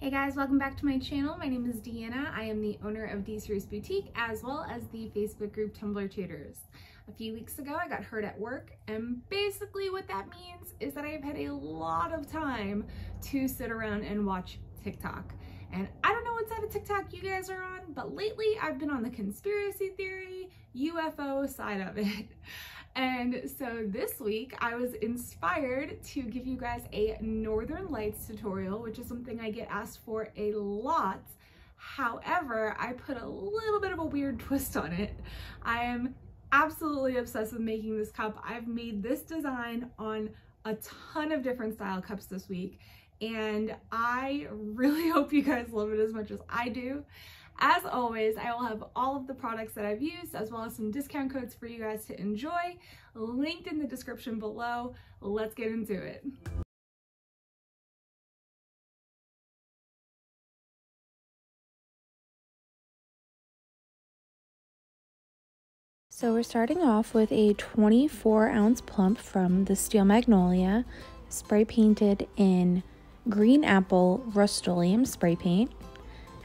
Hey guys, welcome back to my channel. My name is Deana. I am the owner of D Cerise Boutique as well as the Facebook group Tumbler Tutors. A few weeks ago, I got hurt at work and basically what that means is that I've had a lot of time to sit around and watch TikTok. And I don't know what side of TikTok you guys are on, but lately I've been on the conspiracy theory, UFO side of it. And so this week I was inspired to give you guys a Northern Lights tutorial, which is something I get asked for a lot. However, I put a little bit of a weird twist on it. I am absolutely obsessed with making this cup. I've made this design on a ton of different style cups this week and I really hope you guys love it as much as I do. As always, I will have all of the products that I've used as well as some discount codes for you guys to enjoy linked in the description below. Let's get into it. So we're starting off with a 24 ounce plump from the Steel Magnolia, spray painted in green apple Rust-Oleum spray paint.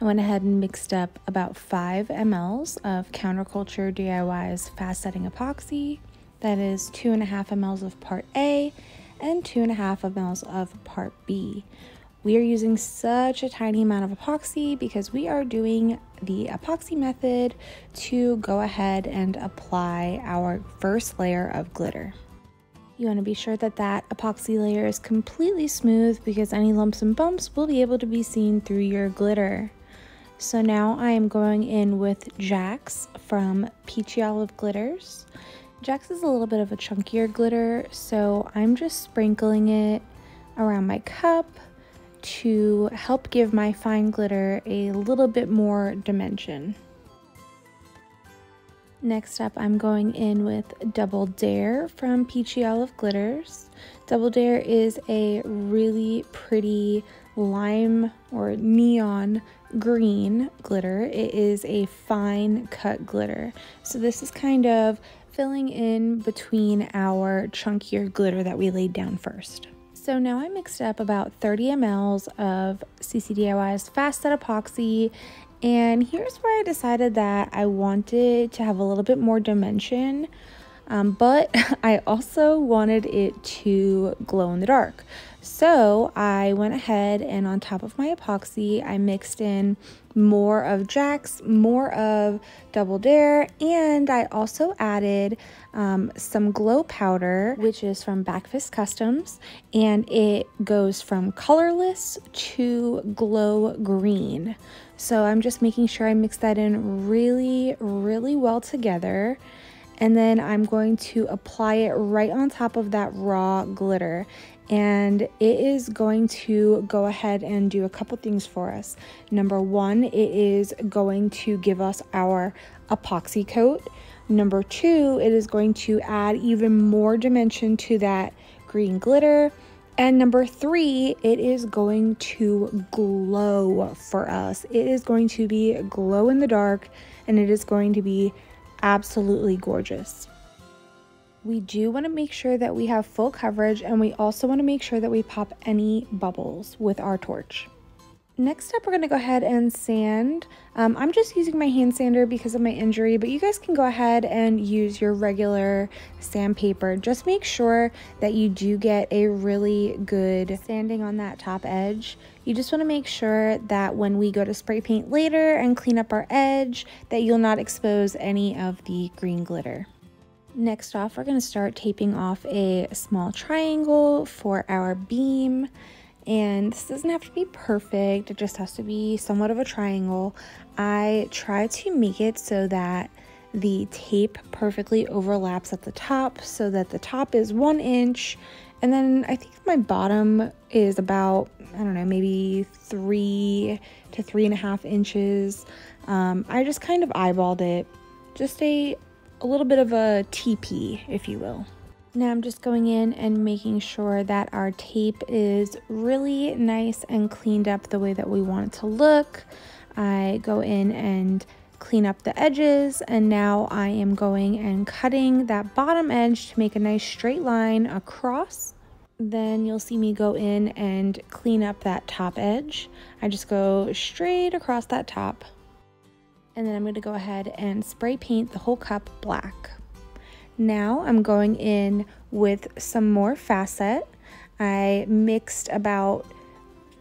I went ahead and mixed up about 5 mLs of Counterculture DIY's fast setting epoxy. That is 2.5 mLs of part A and 2.5 mLs of part B. We are using such a tiny amount of epoxy because we are doing the epoxy method to go ahead and apply our first layer of glitter. You want to be sure that that epoxy layer is completely smooth because any lumps and bumps will be able to be seen through your glitter. So now I am going in with Jax from Peachy Olive Glitters. Jax is a little bit of a chunkier glitter, so I'm just sprinkling it around my cup to help give my fine glitter a little bit more dimension. Next up, I'm going in with Double Dare from Peachy Olive Glitters. Double Dare is a really pretty lime or neon green glitter. It is a fine cut glitter. So this is kind of filling in between our chunkier glitter that we laid down first. So now I mixed up about 30 mLs of CCDIY's Fast Set Epoxy and here's where I decided that I wanted to have a little bit more dimension, um, but I also wanted it to glow in the dark. So I went ahead and on top of my epoxy, I mixed in more of Jax, more of Double Dare, and I also added um, some glow powder, which is from Backfist Customs, and it goes from colorless to glow green. So I'm just making sure I mix that in really, really well together. And then I'm going to apply it right on top of that raw glitter. And it is going to go ahead and do a couple things for us. Number one, it is going to give us our epoxy coat. Number two, it is going to add even more dimension to that green glitter. And number three, it is going to glow for us. It is going to be glow in the dark and it is going to be absolutely gorgeous. We do want to make sure that we have full coverage and we also want to make sure that we pop any bubbles with our torch. Next up, we're going to go ahead and sand. Um, I'm just using my hand sander because of my injury, but you guys can go ahead and use your regular sandpaper. Just make sure that you do get a really good sanding on that top edge. You just want to make sure that when we go to spray paint later and clean up our edge, that you'll not expose any of the green glitter. Next off, we're going to start taping off a small triangle for our beam. And this doesn't have to be perfect, it just has to be somewhat of a triangle. I try to make it so that the tape perfectly overlaps at the top so that the top is one inch and then I think my bottom is about, I don't know, maybe three to three and a half inches. Um, I just kind of eyeballed it, just a, a little bit of a TP, if you will. Now I'm just going in and making sure that our tape is really nice and cleaned up the way that we want it to look. I go in and clean up the edges and now I am going and cutting that bottom edge to make a nice straight line across. Then you'll see me go in and clean up that top edge. I just go straight across that top. And then I'm going to go ahead and spray paint the whole cup black. Now I'm going in with some more Fast Set. I mixed about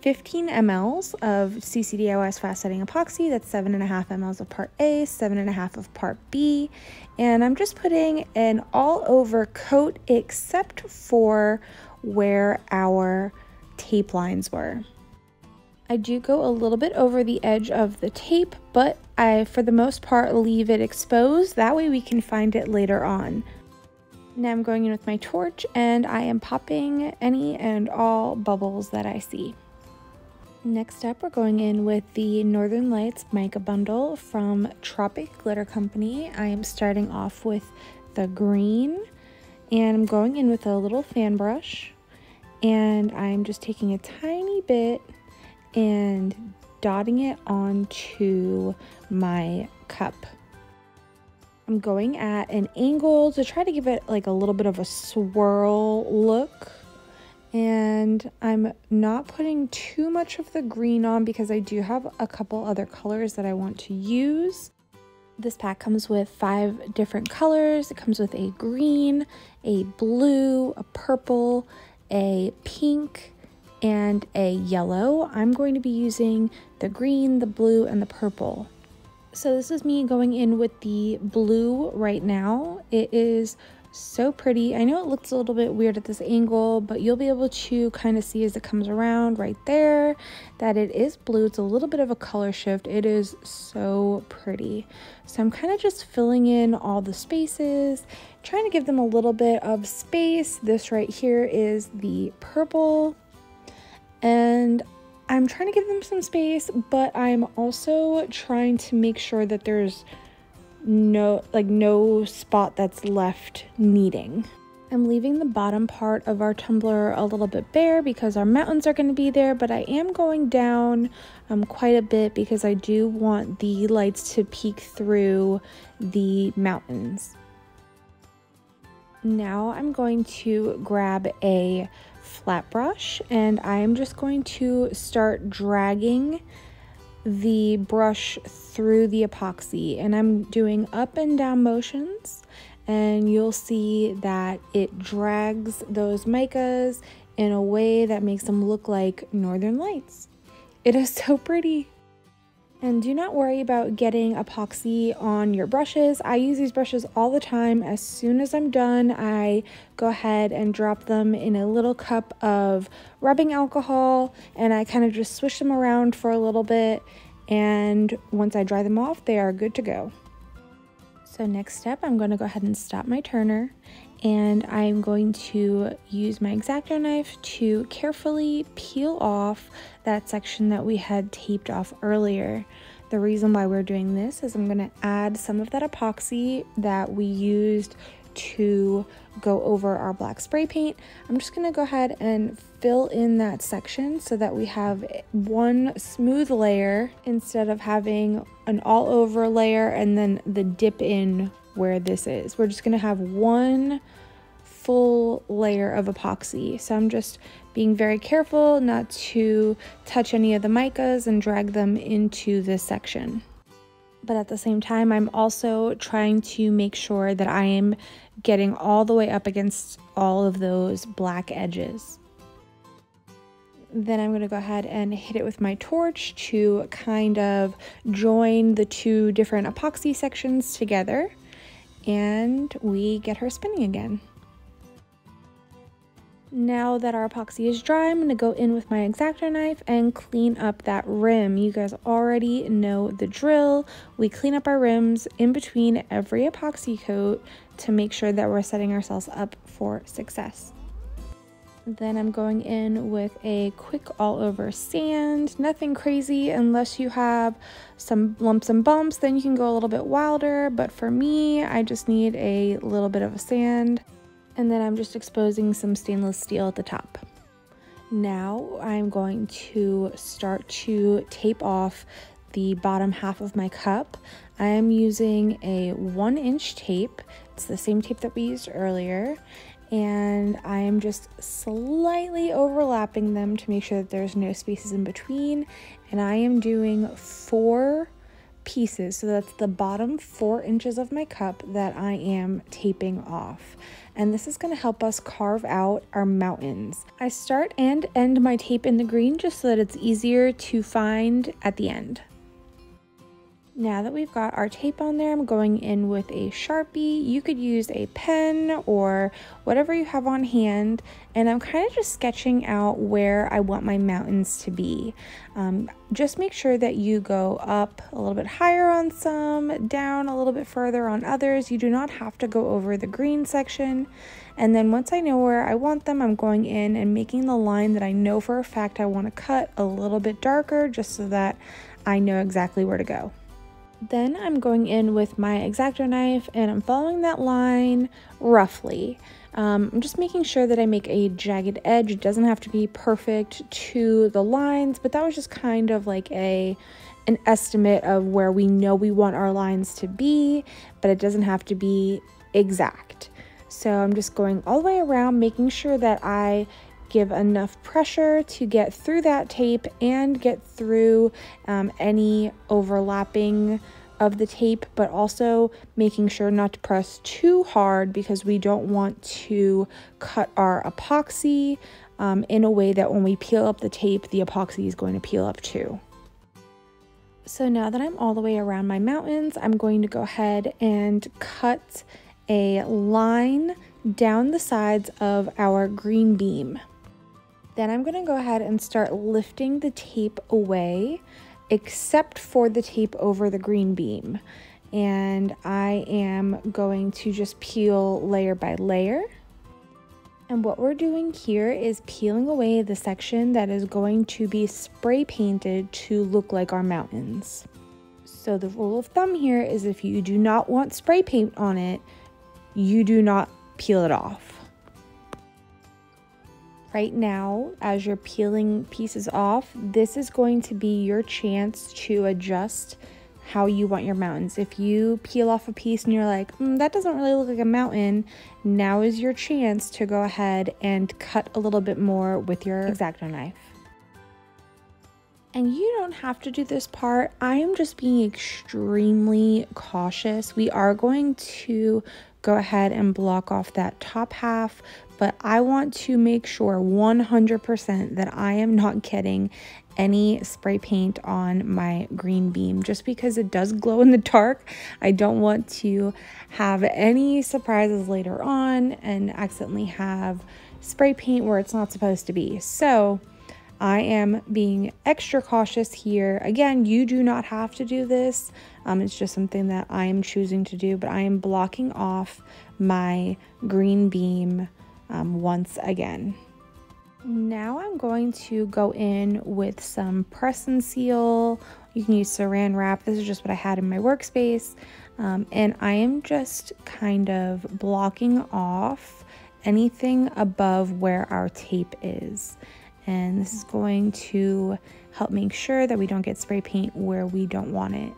15 mLs of CCDOS setting epoxy. That's seven and a half mLs of part A, seven and a half of part B. And I'm just putting an all over coat except for where our tape lines were. I do go a little bit over the edge of the tape, but I, for the most part, leave it exposed. That way we can find it later on. Now I'm going in with my torch and I am popping any and all bubbles that I see. Next up, we're going in with the Northern Lights mica bundle from Tropic Glitter Company. I am starting off with the green and I'm going in with a little fan brush and I'm just taking a tiny bit and dotting it onto my cup. I'm going at an angle to try to give it like a little bit of a swirl look and I'm not putting too much of the green on because I do have a couple other colors that I want to use. This pack comes with five different colors. It comes with a green, a blue, a purple, a pink, and a yellow. I'm going to be using the green, the blue, and the purple. So this is me going in with the blue right now. It is so pretty. I know it looks a little bit weird at this angle, but you'll be able to kind of see as it comes around right there that it is blue. It's a little bit of a color shift. It is so pretty. So I'm kind of just filling in all the spaces, trying to give them a little bit of space. This right here is the purple and I'm trying to give them some space, but I'm also trying to make sure that there's no like no spot that's left needing. I'm leaving the bottom part of our tumbler a little bit bare because our mountains are going to be there, but I am going down um, quite a bit because I do want the lights to peek through the mountains. Now I'm going to grab a flat brush and I'm just going to start dragging the brush through the epoxy and I'm doing up and down motions and you'll see that it drags those micas in a way that makes them look like northern lights. It is so pretty. And do not worry about getting epoxy on your brushes. I use these brushes all the time. As soon as I'm done, I go ahead and drop them in a little cup of rubbing alcohol and I kind of just swish them around for a little bit. And once I dry them off, they are good to go. So next step, I'm going to go ahead and stop my turner and I'm going to use my X-Acto knife to carefully peel off that section that we had taped off earlier. The reason why we're doing this is I'm going to add some of that epoxy that we used to go over our black spray paint. I'm just going to go ahead and fill in that section so that we have one smooth layer instead of having an all over layer and then the dip in where this is. We're just going to have one full layer of epoxy. So I'm just being very careful not to touch any of the micas and drag them into this section. But at the same time, I'm also trying to make sure that I am getting all the way up against all of those black edges. Then I'm going to go ahead and hit it with my torch to kind of join the two different epoxy sections together and we get her spinning again. Now that our epoxy is dry, I'm going to go in with my X-Acto knife and clean up that rim. You guys already know the drill. We clean up our rims in between every epoxy coat to make sure that we're setting ourselves up for success. Then I'm going in with a quick all over sand, nothing crazy unless you have some lumps and bumps, then you can go a little bit wilder. But for me, I just need a little bit of a sand and then I'm just exposing some stainless steel at the top. Now I'm going to start to tape off the bottom half of my cup. I am using a one inch tape. It's the same tape that we used earlier. And I am just slightly overlapping them to make sure that there's no spaces in between. And I am doing four pieces, so that's the bottom four inches of my cup that I am taping off. And this is gonna help us carve out our mountains. I start and end my tape in the green just so that it's easier to find at the end. Now that we've got our tape on there, I'm going in with a Sharpie. You could use a pen or whatever you have on hand. And I'm kind of just sketching out where I want my mountains to be. Um, just make sure that you go up a little bit higher on some, down a little bit further on others. You do not have to go over the green section. And then once I know where I want them, I'm going in and making the line that I know for a fact I want to cut a little bit darker just so that I know exactly where to go. Then I'm going in with my X-Acto knife and I'm following that line roughly. Um, I'm just making sure that I make a jagged edge. It doesn't have to be perfect to the lines, but that was just kind of like a an estimate of where we know we want our lines to be, but it doesn't have to be exact. So I'm just going all the way around, making sure that I give enough pressure to get through that tape and get through um, any overlapping of the tape, but also making sure not to press too hard because we don't want to cut our epoxy um, in a way that when we peel up the tape, the epoxy is going to peel up too. So now that I'm all the way around my mountains, I'm going to go ahead and cut a line down the sides of our green beam. Then I'm going to go ahead and start lifting the tape away, except for the tape over the green beam. And I am going to just peel layer by layer. And what we're doing here is peeling away the section that is going to be spray painted to look like our mountains. So the rule of thumb here is if you do not want spray paint on it, you do not peel it off right now as you're peeling pieces off, this is going to be your chance to adjust how you want your mountains. If you peel off a piece and you're like, mm, that doesn't really look like a mountain, now is your chance to go ahead and cut a little bit more with your X-Acto knife. And you don't have to do this part. I am just being extremely cautious. We are going to go ahead and block off that top half but I want to make sure 100% that I am not getting any spray paint on my green beam just because it does glow in the dark. I don't want to have any surprises later on and accidentally have spray paint where it's not supposed to be. So I am being extra cautious here. Again, you do not have to do this. Um, it's just something that I am choosing to do, but I am blocking off my green beam um, once again. Now I'm going to go in with some press and seal. You can use saran wrap. This is just what I had in my workspace. Um, and I am just kind of blocking off anything above where our tape is. And this is going to help make sure that we don't get spray paint where we don't want it.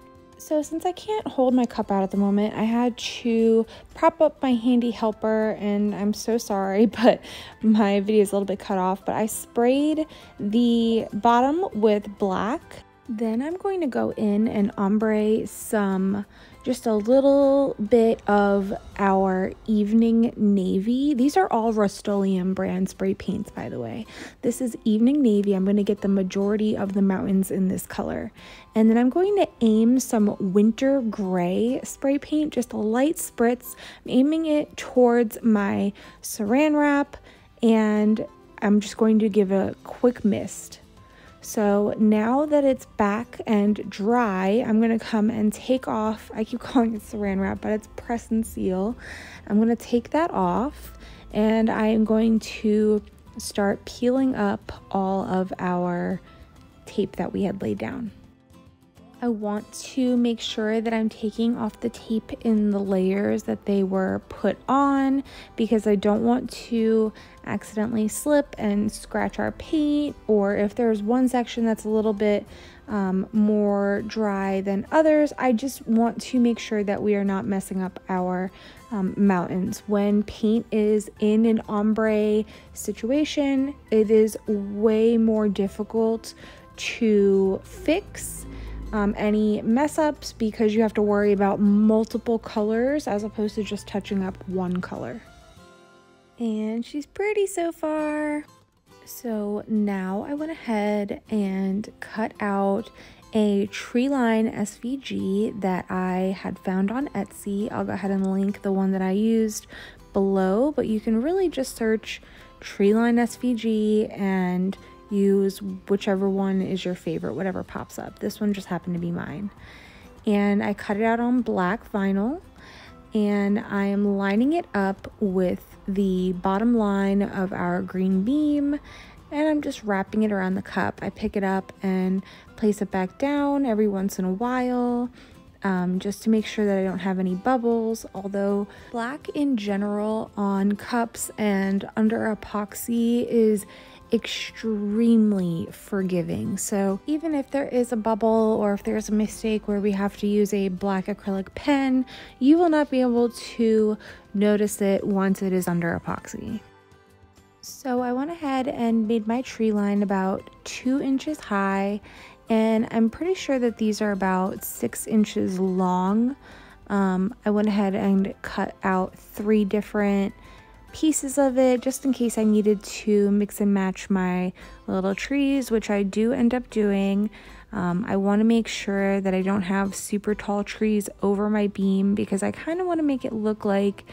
So since I can't hold my cup out at the moment, I had to prop up my handy helper and I'm so sorry, but my video is a little bit cut off, but I sprayed the bottom with black. Then I'm going to go in and ombre some just a little bit of our evening navy. These are all Rust-Oleum brand spray paints, by the way. This is evening navy. I'm going to get the majority of the mountains in this color. And then I'm going to aim some winter gray spray paint, just a light spritz. I'm aiming it towards my saran wrap and I'm just going to give a quick mist. So now that it's back and dry, I'm gonna come and take off, I keep calling it saran wrap, but it's press and seal. I'm gonna take that off and I am going to start peeling up all of our tape that we had laid down. I want to make sure that I'm taking off the tape in the layers that they were put on because I don't want to accidentally slip and scratch our paint or if there's one section that's a little bit um, more dry than others, I just want to make sure that we are not messing up our um, mountains. When paint is in an ombre situation, it is way more difficult to fix um, any mess ups because you have to worry about multiple colors as opposed to just touching up one color. And she's pretty so far. So now I went ahead and cut out a tree line SVG that I had found on Etsy. I'll go ahead and link the one that I used below, but you can really just search tree line SVG and use whichever one is your favorite, whatever pops up. This one just happened to be mine. And I cut it out on black vinyl and I am lining it up with the bottom line of our green beam and I'm just wrapping it around the cup. I pick it up and place it back down every once in a while um, just to make sure that I don't have any bubbles. Although black in general on cups and under epoxy is extremely forgiving. So even if there is a bubble or if there's a mistake where we have to use a black acrylic pen, you will not be able to notice it once it is under epoxy. So I went ahead and made my tree line about two inches high and I'm pretty sure that these are about six inches long. Um, I went ahead and cut out three different pieces of it just in case I needed to mix and match my little trees, which I do end up doing. Um, I want to make sure that I don't have super tall trees over my beam because I kind of want to make it look like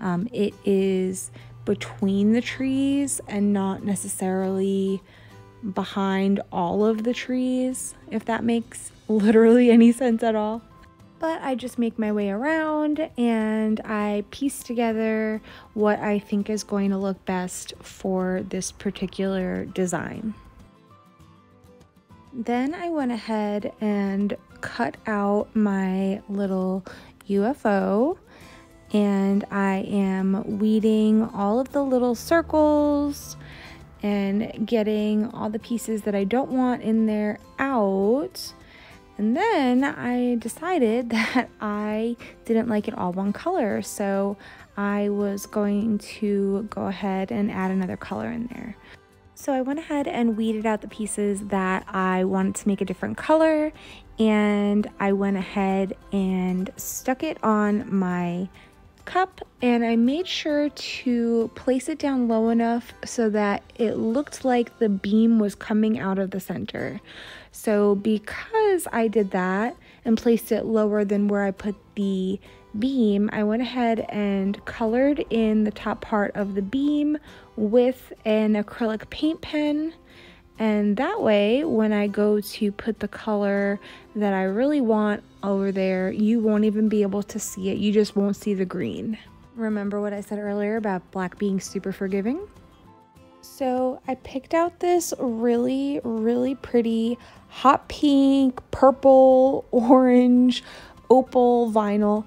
um, it is between the trees and not necessarily behind all of the trees, if that makes literally any sense at all but I just make my way around and I piece together what I think is going to look best for this particular design. Then I went ahead and cut out my little UFO and I am weeding all of the little circles and getting all the pieces that I don't want in there out and then I decided that I didn't like it all one color, so I was going to go ahead and add another color in there. So I went ahead and weeded out the pieces that I wanted to make a different color and I went ahead and stuck it on my cup and I made sure to place it down low enough so that it looked like the beam was coming out of the center. So because I did that and placed it lower than where I put the beam, I went ahead and colored in the top part of the beam with an acrylic paint pen. And that way, when I go to put the color that I really want over there, you won't even be able to see it. You just won't see the green. Remember what I said earlier about black being super forgiving? So I picked out this really, really pretty hot pink, purple, orange, opal vinyl.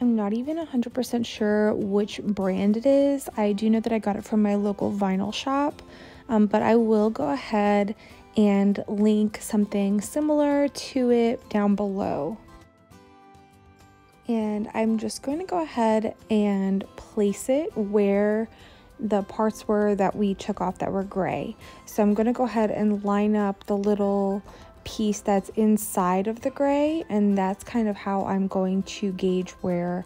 I'm not even 100% sure which brand it is. I do know that I got it from my local vinyl shop, um, but I will go ahead and link something similar to it down below. And I'm just going to go ahead and place it where the parts were that we took off that were gray. So I'm going to go ahead and line up the little piece that's inside of the gray and that's kind of how I'm going to gauge where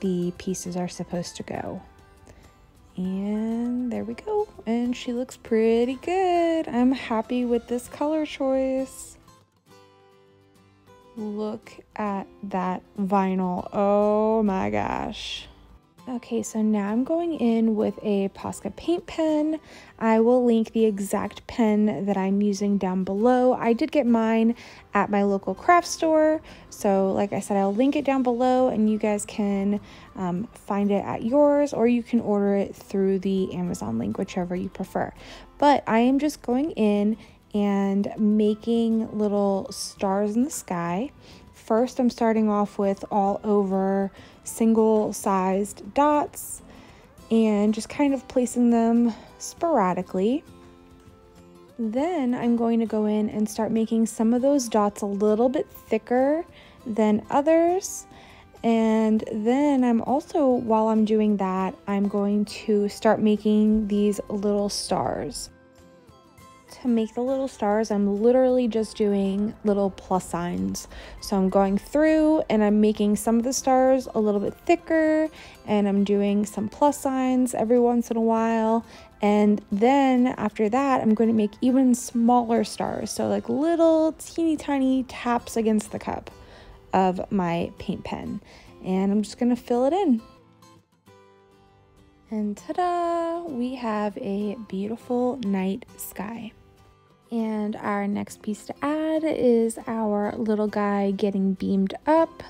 the pieces are supposed to go. And there we go. And she looks pretty good. I'm happy with this color choice. Look at that vinyl. Oh my gosh. Okay, so now I'm going in with a Posca paint pen. I will link the exact pen that I'm using down below. I did get mine at my local craft store. So like I said, I'll link it down below and you guys can um, find it at yours or you can order it through the Amazon link, whichever you prefer. But I am just going in and making little stars in the sky. First, I'm starting off with all over single sized dots and just kind of placing them sporadically. Then I'm going to go in and start making some of those dots a little bit thicker than others. And then I'm also, while I'm doing that, I'm going to start making these little stars to make the little stars, I'm literally just doing little plus signs. So I'm going through and I'm making some of the stars a little bit thicker and I'm doing some plus signs every once in a while. And then after that, I'm going to make even smaller stars. So like little teeny tiny taps against the cup of my paint pen. And I'm just to fill it in. And ta-da, we have a beautiful night sky. And our next piece to add is our little guy getting beamed up.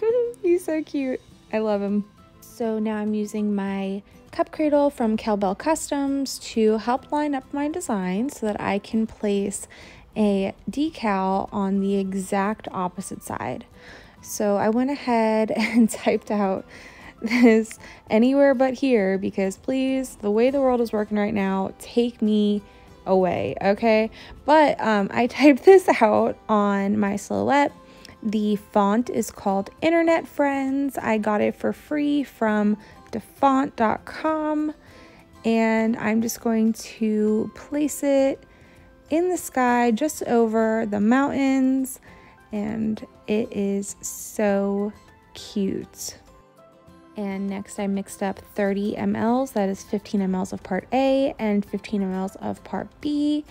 He's so cute. I love him. So now I'm using my cup cradle from Cowbell Customs to help line up my design so that I can place a decal on the exact opposite side. So I went ahead and typed out this anywhere but here because please, the way the world is working right now, take me away, okay? But um, I typed this out on my silhouette. The font is called Internet Friends. I got it for free from dafont.com and I'm just going to place it in the sky just over the mountains and it is so cute. And next I mixed up 30 mLs, that is 15 mLs of part A and 15 mLs of part B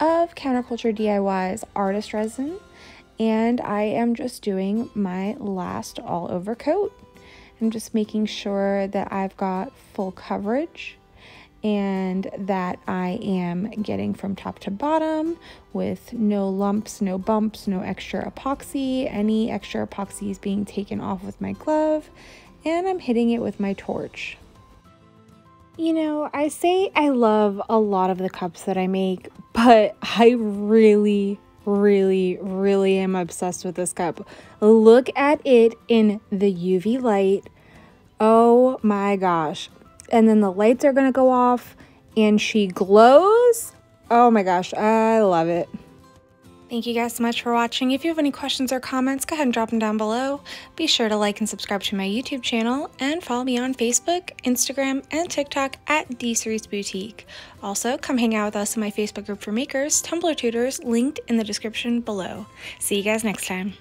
of Counterculture DIY's artist resin. And I am just doing my last all over coat. I'm just making sure that I've got full coverage and that I am getting from top to bottom with no lumps, no bumps, no extra epoxy. Any extra epoxy is being taken off with my glove and I'm hitting it with my torch. You know, I say I love a lot of the cups that I make, but I really, really, really am obsessed with this cup. Look at it in the UV light. Oh my gosh. And then the lights are going to go off and she glows. Oh my gosh, I love it. Thank you guys so much for watching. If you have any questions or comments, go ahead and drop them down below. Be sure to like and subscribe to my YouTube channel and follow me on Facebook, Instagram, and TikTok at D Cerise Boutique. Also, come hang out with us in my Facebook group for makers, Tumbler Tutors, linked in the description below. See you guys next time.